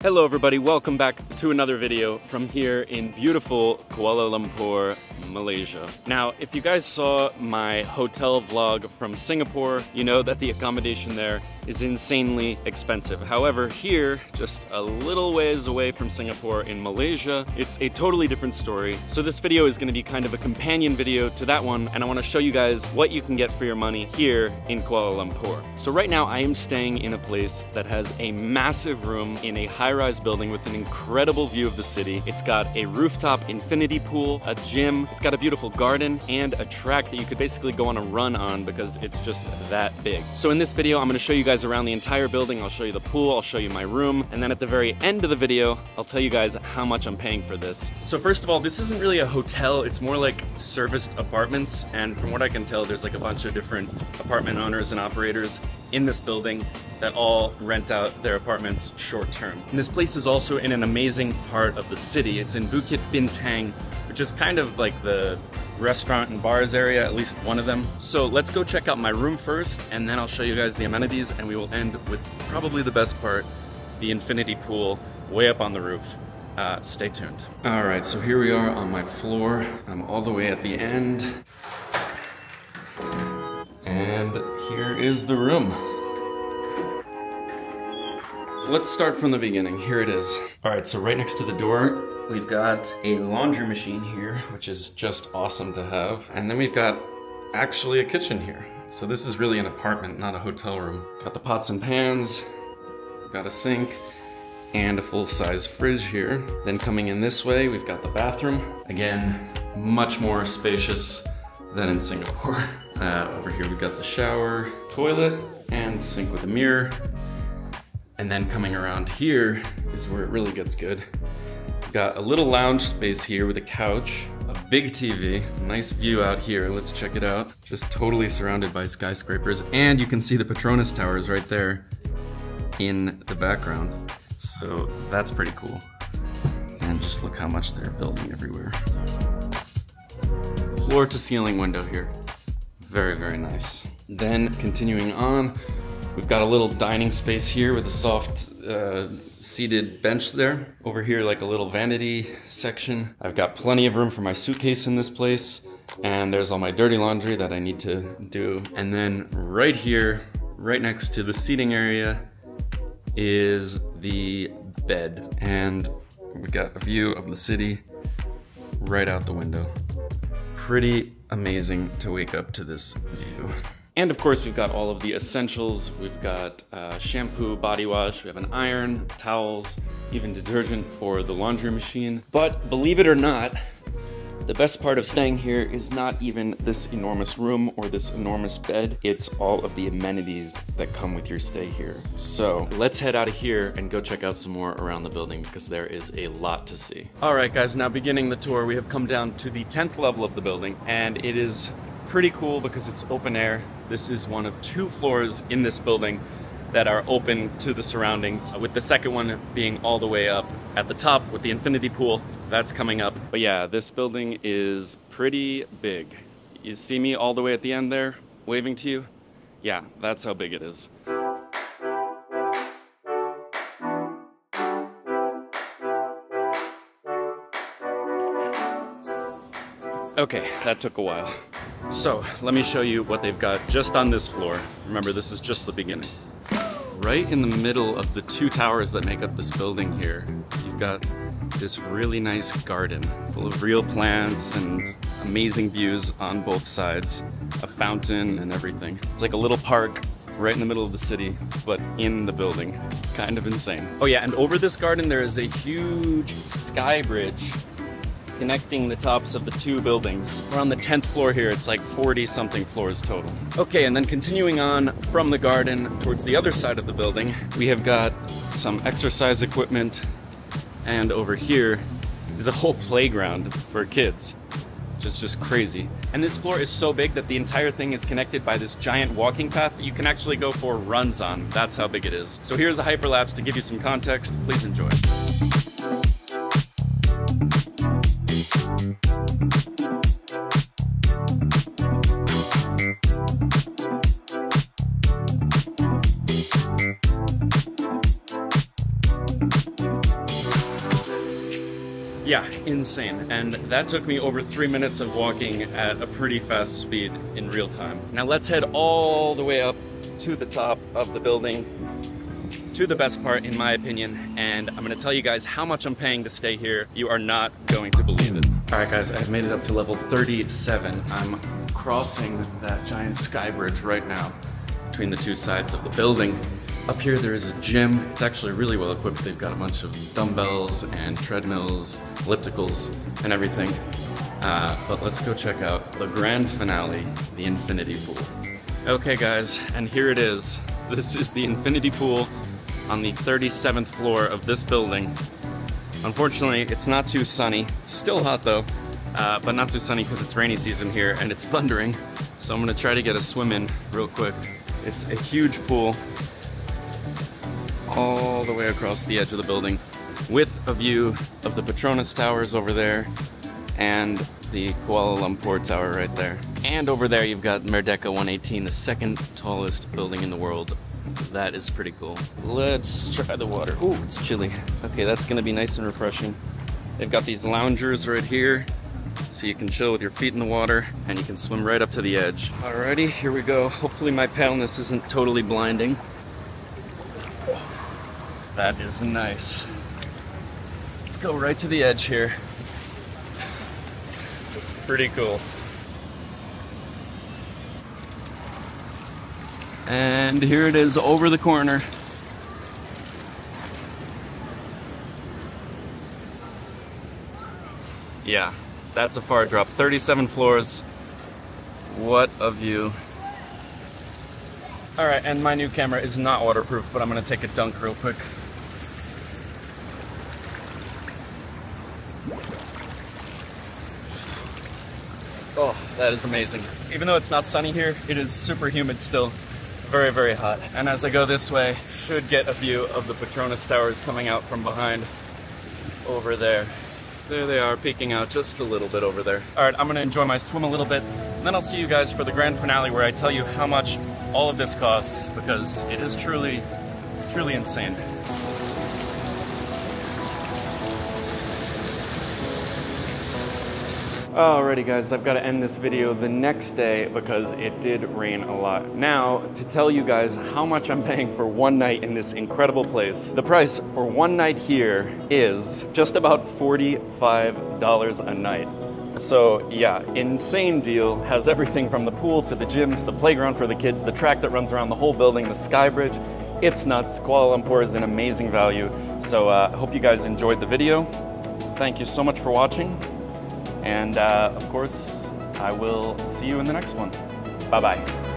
Hello everybody, welcome back to another video from here in beautiful Kuala Lumpur, Malaysia. Now, if you guys saw my hotel vlog from Singapore, you know that the accommodation there is insanely expensive. However, here, just a little ways away from Singapore in Malaysia, it's a totally different story. So this video is gonna be kind of a companion video to that one, and I wanna show you guys what you can get for your money here in Kuala Lumpur. So right now, I am staying in a place that has a massive room in a high high-rise building with an incredible view of the city. It's got a rooftop infinity pool, a gym, it's got a beautiful garden, and a track that you could basically go on a run on because it's just that big. So in this video, I'm gonna show you guys around the entire building. I'll show you the pool, I'll show you my room, and then at the very end of the video, I'll tell you guys how much I'm paying for this. So first of all, this isn't really a hotel, it's more like serviced apartments, and from what I can tell, there's like a bunch of different apartment owners and operators in this building that all rent out their apartments short term. And this place is also in an amazing part of the city. It's in Bukit Bintang, which is kind of like the restaurant and bars area, at least one of them. So let's go check out my room first, and then I'll show you guys the amenities, and we will end with probably the best part, the infinity pool way up on the roof. Uh, stay tuned. All right, so here we are on my floor. I'm all the way at the end. And here is the room. Let's start from the beginning. Here it is. All right, so right next to the door, we've got a laundry machine here, which is just awesome to have. And then we've got actually a kitchen here. So this is really an apartment, not a hotel room. Got the pots and pans, got a sink, and a full-size fridge here. Then coming in this way, we've got the bathroom. Again, much more spacious than in Singapore. Uh, over here we've got the shower, toilet, and sink with a mirror. And then coming around here is where it really gets good. Got a little lounge space here with a couch, a big TV, nice view out here. Let's check it out. Just totally surrounded by skyscrapers. And you can see the Petronas Towers right there in the background. So that's pretty cool. And just look how much they're building everywhere. Floor to ceiling window here. Very, very nice. Then continuing on, we've got a little dining space here with a soft uh, seated bench there. Over here, like a little vanity section. I've got plenty of room for my suitcase in this place. And there's all my dirty laundry that I need to do. And then right here, right next to the seating area, is the bed. And we got a view of the city right out the window. Pretty amazing to wake up to this view. And of course, we've got all of the essentials. We've got uh, shampoo, body wash, we have an iron, towels, even detergent for the laundry machine. But believe it or not, the best part of staying here is not even this enormous room or this enormous bed, it's all of the amenities that come with your stay here. So let's head out of here and go check out some more around the building because there is a lot to see. All right guys, now beginning the tour, we have come down to the 10th level of the building and it is pretty cool because it's open air. This is one of two floors in this building that are open to the surroundings, with the second one being all the way up at the top with the infinity pool. That's coming up. But yeah, this building is pretty big. You see me all the way at the end there, waving to you? Yeah, that's how big it is. Okay, that took a while. So, let me show you what they've got just on this floor. Remember, this is just the beginning right in the middle of the two towers that make up this building here, you've got this really nice garden full of real plants and amazing views on both sides, a fountain and everything. It's like a little park right in the middle of the city, but in the building. Kind of insane. Oh yeah, and over this garden there is a huge sky bridge connecting the tops of the two buildings. We're on the 10th floor here, it's like 40 something floors total. Okay, and then continuing on from the garden towards the other side of the building, we have got some exercise equipment, and over here is a whole playground for kids, which is just crazy. And this floor is so big that the entire thing is connected by this giant walking path that you can actually go for runs on. That's how big it is. So here's a hyperlapse to give you some context. Please enjoy. Yeah, insane. And that took me over three minutes of walking at a pretty fast speed in real time. Now let's head all the way up to the top of the building to the best part in my opinion and I'm gonna tell you guys how much I'm paying to stay here. You are not going to believe it. All right guys, I've made it up to level 37. I'm crossing that giant sky bridge right now between the two sides of the building. Up here there is a gym. It's actually really well equipped. They've got a bunch of dumbbells and treadmills, ellipticals, and everything. Uh, but let's go check out the grand finale, the infinity pool. Okay guys, and here it is. This is the infinity pool on the 37th floor of this building. Unfortunately, it's not too sunny. It's still hot though, uh, but not too sunny because it's rainy season here and it's thundering. So I'm gonna try to get a swim in real quick. It's a huge pool all the way across the edge of the building with a view of the Petronas Towers over there and the Kuala Lumpur Tower right there. And over there you've got Merdeka 118, the second tallest building in the world that is pretty cool. Let's try the water. Ooh, it's chilly. Okay, that's gonna be nice and refreshing. They've got these loungers right here, so you can chill with your feet in the water and you can swim right up to the edge. Alrighty, here we go. Hopefully my paleness isn't totally blinding. That is nice. Let's go right to the edge here. Pretty cool. And here it is over the corner. Yeah, that's a far drop. 37 floors. What a view. All right, and my new camera is not waterproof, but I'm gonna take a dunk real quick. Oh, that is amazing. Even though it's not sunny here, it is super humid still very, very hot. And as I go this way, should get a view of the Petronas Towers coming out from behind over there. There they are, peeking out just a little bit over there. All right, I'm gonna enjoy my swim a little bit, and then I'll see you guys for the grand finale where I tell you how much all of this costs, because it is truly, truly insane. Alrighty guys, I've got to end this video the next day because it did rain a lot. Now, to tell you guys how much I'm paying for one night in this incredible place, the price for one night here is just about $45 a night. So yeah, insane deal. Has everything from the pool to the gym to the playground for the kids, the track that runs around the whole building, the sky bridge. It's nuts. Kuala Lumpur is an amazing value. So I uh, hope you guys enjoyed the video. Thank you so much for watching. And uh, of course, I will see you in the next one. Bye bye.